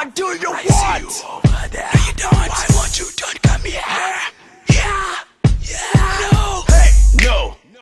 What do you want?